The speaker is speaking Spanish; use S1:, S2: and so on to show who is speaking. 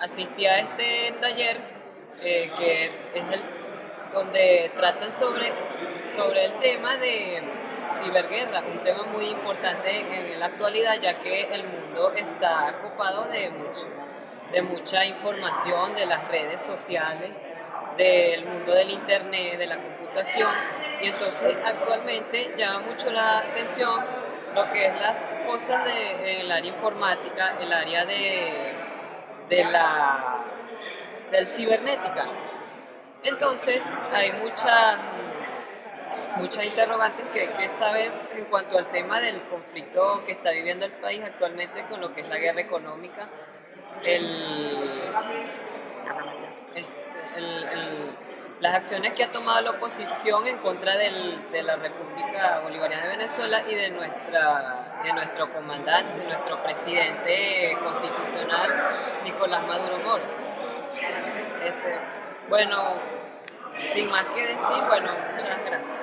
S1: asistí a este taller eh, que es el donde tratan sobre, sobre el tema de ciberguerra, un tema muy importante en, la actualidad ya que el mundo está ocupado de, mucho, de mucha información de las redes sociales, del mundo del internet, de la computación y entonces actualmente llama mucho la atención lo que es las cosas del área informática, el área de, de la del cibernética. Entonces hay muchas muchas interrogantes que hay que saber en cuanto al tema del conflicto que está viviendo el país actualmente con lo que es la guerra económica, las acciones que ha tomado la oposición en contra de la República Bolivariana de Venezuela y de, nuestra, de nuestro comandante, nuestro presidente constitucional, Nicolás Maduro Moro. Este, bueno, sin más que decir, bueno, muchas gracias.